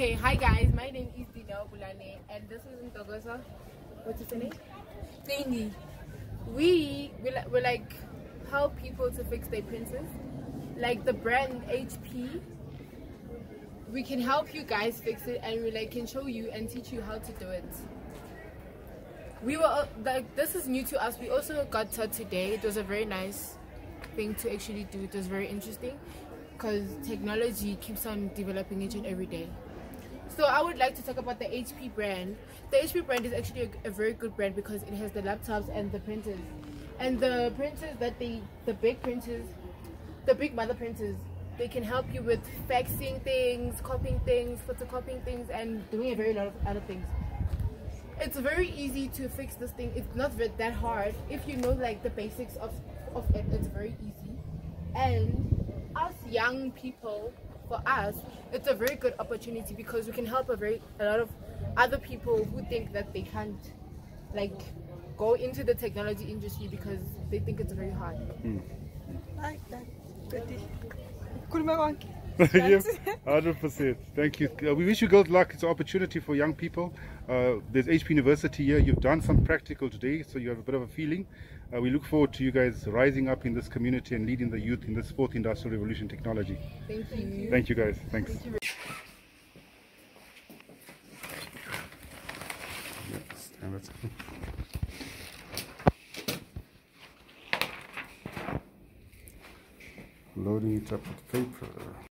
Okay, hi guys, my name is Dina Bulane and this is Ntogoza. What's his name? Thingy. We will we like help people to fix their printers. Like the brand HP. We can help you guys fix it and we like can show you and teach you how to do it. We were uh, like this is new to us. We also got taught today. It was a very nice thing to actually do. It was very interesting because technology keeps on developing each and every day. So I would like to talk about the HP brand. The HP brand is actually a, a, very good brand because it has the laptops and the printers. And the printers that they, the big printers, the big mother printers, they can help you with faxing things, copying things, photocopying things, and doing a very lot of other things. It's very easy to fix this thing. It's not that hard. If you know like the basics of, of it, it's very easy. And young people, for us, it's a very good opportunity because we can help a very a lot of other people who think that they can't like go into the technology industry because they think it's very hard. Mm. Like that. 100%. Thank you. Uh, we wish you good luck. It's an opportunity for young people. Uh, there's HP University here. You've done some practical today, so you have a bit of a feeling. Uh, we look forward to you guys rising up in this community and leading the youth in this fourth industrial revolution technology. Thank you. Thank you guys. Thanks. Thank you. Yes, loading it up with paper